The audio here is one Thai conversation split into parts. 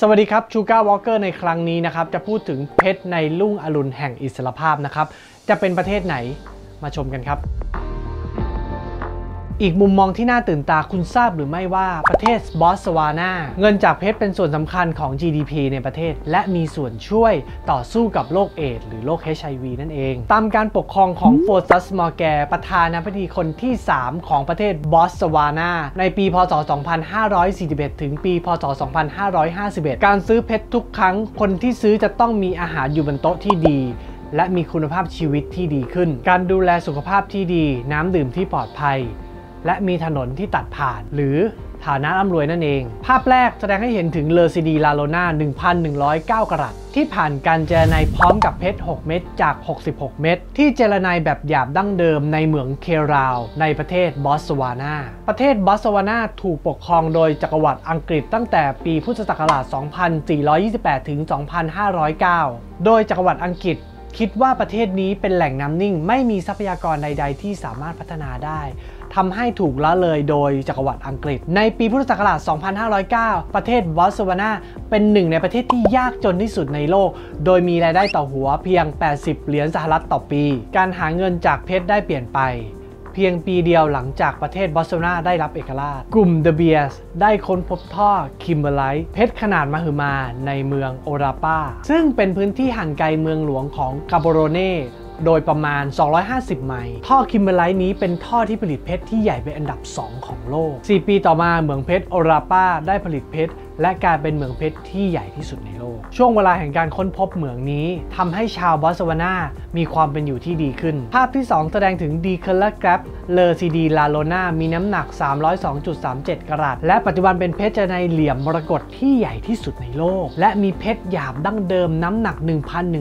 สวัสดีครับชูการ์วอลเกอร์ในครั้งนี้นะครับจะพูดถึงเพชรในรุ่งอรุณแห่งอิสรภาพนะครับ จะเป็นประเทศไหนมาชมกันครับ อีกมุมมองที่น่าตื่นตาคุณทราบหรือไม่ว่าประเทศบอตสวานาเงินจากเพชรเป็นส่วนสำคัญของ GDP ในประเทศ และมีส่วนช่วยต่อสู้กับโรคเอดส์หรือโรค HIV นั่นเอง ตามการปกครองของเฟสตัส โมแกประธานาธิบดีคนที่ 3 ของประเทศบอตสวานาในปี พศ 2541 ถึงปี พศ 2551 การซื้อเพชรทุกครั้ง คนที่ซื้อจะต้องมีอาหารอยู่บนโต๊ะที่ดีและมีคุณภาพชีวิตที่ดีขึ้น การดูแลสุขภาพที่ดี น้ำดื่มที่ปลอดภัย และมีถนนที่ตัดผ่าน หรือฐานะร่ำรวยนั่นเอง ภาพแรกแสดงให้เห็นถึงเลอซีดีลาโลนา1,109 กรัตที่ผ่านการเจรไนพร้อมกับเพชร 6 เม็ดจาก 66 เม็ดที่เจรไนแบบหยาบดั้งเดิมในเหมืองเคราว ในประเทศบอสวานา ประเทศบอสวานาถูกปกครองโดยจักรวรรดิอังกฤษตั้งแต่ปีพุทธศักราช 2428 ถึง 2509 โดยจักรวรรดิอังกฤษ คิดว่าประเทศนี้เป็นแหล่งน้ำนิ่ง ไม่มีทรัพยากรใด ๆ ที่สามารถพัฒนาได้ทำให้ถูกละเลยโดยจักรวรรดิอังกฤษ ในปีพุทธศักราช 2509 ประเทศบอตสวานาเป็นหนึ่งในประเทศที่ยากจนที่สุดในโลก โดยมีรายได้ต่อหัวเพียง 80 เหรียญสหรัฐต่อปี การหาเงินจากเพชรได้เปลี่ยนไป เพียงปีเดียวหลังจากประเทศบอตสวานาได้รับเอกราช กลุ่มเดอเบียร์สได้ค้นพบท่อคิมเบอร์ไลท์เพชรขนาดมหึมาในเมืองโอราปาซึ่งเป็นพื้นที่ห่างไกลเมืองหลวงของกาโบโรเนโดยประมาณ 250 ไมล์ ท่อคิมเบอร์ไลท์นี้เป็นท่อที่ผลิตเพชรที่ใหญ่เป็นอันดับ 2 ของโลก 4 ปีต่อมาเหมืองเพชรโอราปาได้ผลิตเพชร และกลายเป็นเหมืองเพชรที่ใหญ่ที่สุดในโลก ช่วงเวลาแห่งการค้นพบเหมืองนี้ทำให้ชาวบอตสวานา มีความเป็นอยู่ที่ดีขึ้น ภาพที่ 2 แสดงถึง The Graff Lesedi La Rona มีน้ำหนัก 302.37 กะรัต และปัจจุบันเป็นเพชรในเหลี่ยมมรกตที่ใหญ่ที่สุดในโลก และมีเพชรหยาบดั้งเดิมน้ำหนัก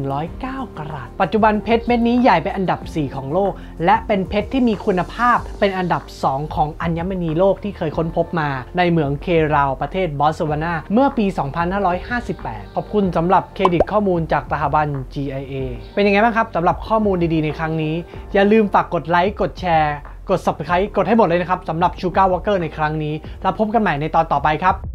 1,109 กะรัต ปัจจุบันเพชรเม็ดนี้ใหญ่เป็นอันดับ 4 ของโลก และเป็นเพชรที่มีคุณภาพเป็นอันดับ 2 ของอัญมณีโลกที่เคยค้นพบมา ในเหมืองคาโรเวประเทศบอตสวานาเมื่อปี 2558 ขอบคุณสำหรับเครดิตข้อมูลจากสถาบัน GIA เป็นยังไงบ้างครับสำหรับข้อมูลดีๆในครั้งนี้ อย่าลืมฝากกดไลค์ กดแชร์ กด subscribe กดให้หมดเลยนะครับสำหรับ Sugar Walker ในครั้งนี้ แล้วพบกันใหม่ในตอนต่อไปครับ